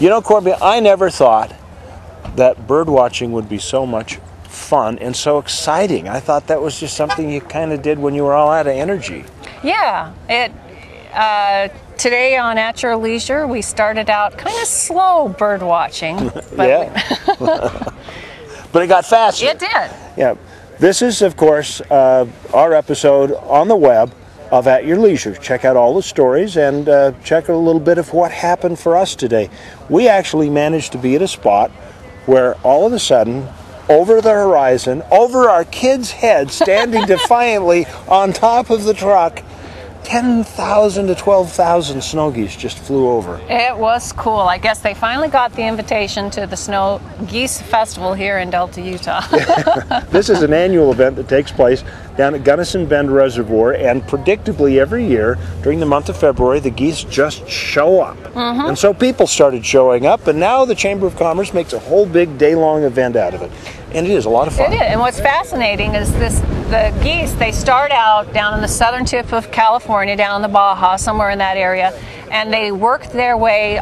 You know, Corby, I never thought that bird watching would be so much fun and so exciting. I thought that was just something you kind of did when you were all out of energy. Yeah, it. Uh, today on At Your Leisure, we started out kind of slow bird watching. But yeah. but it got faster. It did. Yeah. This is, of course, uh, our episode on the web of At Your Leisure. Check out all the stories and uh, check out a little bit of what happened for us today. We actually managed to be at a spot where all of a sudden, over the horizon, over our kids' heads, standing defiantly on top of the truck, 10,000 to 12,000 snow geese just flew over. It was cool. I guess they finally got the invitation to the Snow Geese Festival here in Delta, Utah. this is an annual event that takes place down at Gunnison Bend Reservoir, and predictably every year during the month of February, the geese just show up. Mm-hmm. And so people started showing up, and now the Chamber of Commerce makes a whole big day long event out of it. And it is a lot of fun. It is. And what's fascinating is this the geese, they start out down in the southern tip of California, down in the Baja, somewhere in that area, and they work their way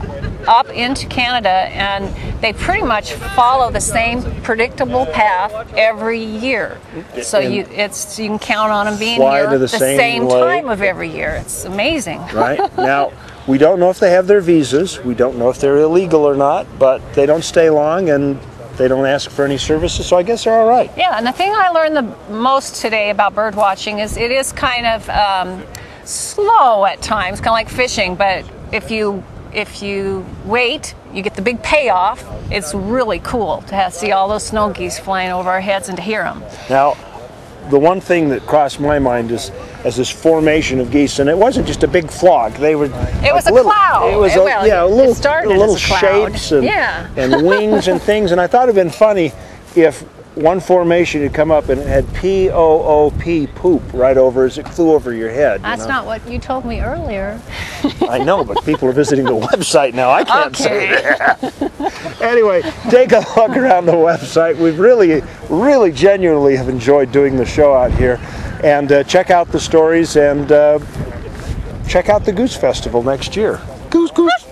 up into Canada and they pretty much follow the same predictable path every year. So And you it's you can count on them being here to the same lake. time of every year. It's amazing. right? Now, we don't know if they have their visas. We don't know if they're illegal or not, but they don't stay long and they don't ask for any services, so I guess they're all right. Yeah, and the thing I learned the most today about bird watching is it is kind of um, slow at times, kind of like fishing. But if you if you wait, you get the big payoff. It's really cool to have, see all those snow geese flying over our heads and to hear them. Now, the one thing that crossed my mind is as this formation of geese, and it wasn't just a big flock. They were. It was like a little, cloud. It was a, well, yeah, a it little, started little as a cloud. shapes and, Yeah. and wings and things. And I thought it'd been funny if one formation had come up and it had P O O P poop right over as it flew over your head. you That's know? not what you told me earlier. I know, but people are visiting the website now. I can't say that. anyway, take a look around the website. We really, really genuinely have enjoyed doing the show out here. And uh, check out the stories and uh, check out the Goose Festival next year. Goose, goose.